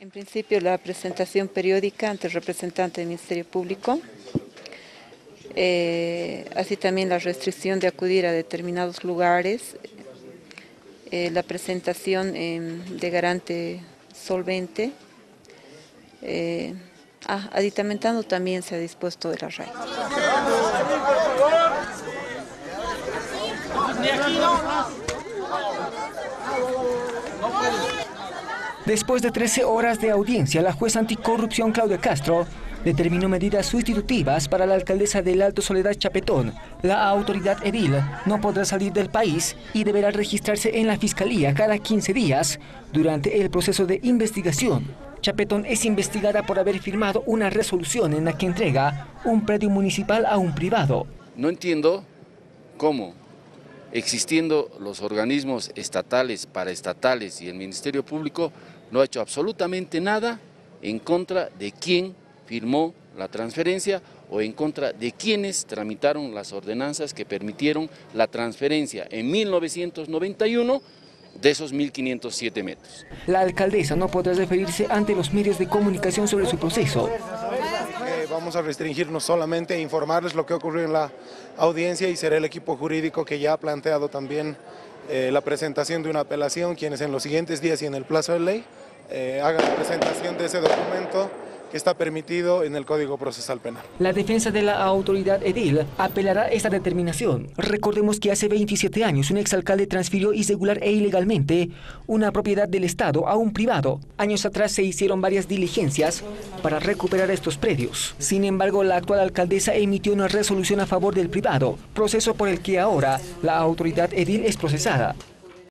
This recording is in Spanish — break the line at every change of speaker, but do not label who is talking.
En principio la presentación periódica ante el representante del Ministerio Público, eh, así también la restricción de acudir a determinados lugares, eh, la presentación de garante solvente, eh, ah, aditamentando también se ha dispuesto de la RAI.
Después de 13 horas de audiencia, la jueza anticorrupción Claudia Castro determinó medidas sustitutivas para la alcaldesa del Alto Soledad Chapetón. La autoridad edil no podrá salir del país y deberá registrarse en la fiscalía cada 15 días durante el proceso de investigación. Chapetón es investigada por haber firmado una resolución en la que entrega un predio municipal a un privado.
No entiendo cómo existiendo los organismos estatales, paraestatales y el Ministerio Público, no ha hecho absolutamente nada en contra de quien firmó la transferencia o en contra de quienes tramitaron las ordenanzas que permitieron la transferencia en 1991 de esos 1.507 metros.
La alcaldesa no podrá referirse ante los medios de comunicación sobre su proceso
vamos a restringirnos solamente a informarles lo que ocurrió en la audiencia y será el equipo jurídico que ya ha planteado también eh, la presentación de una apelación, quienes en los siguientes días y en el plazo de ley eh, hagan la presentación de ese documento está permitido en el Código Procesal Penal.
La defensa de la autoridad edil apelará esta determinación. Recordemos que hace 27 años un exalcalde transfirió irregular e ilegalmente una propiedad del Estado a un privado. Años atrás se hicieron varias diligencias para recuperar estos predios. Sin embargo, la actual alcaldesa emitió una resolución a favor del privado, proceso por el que ahora la autoridad edil es procesada.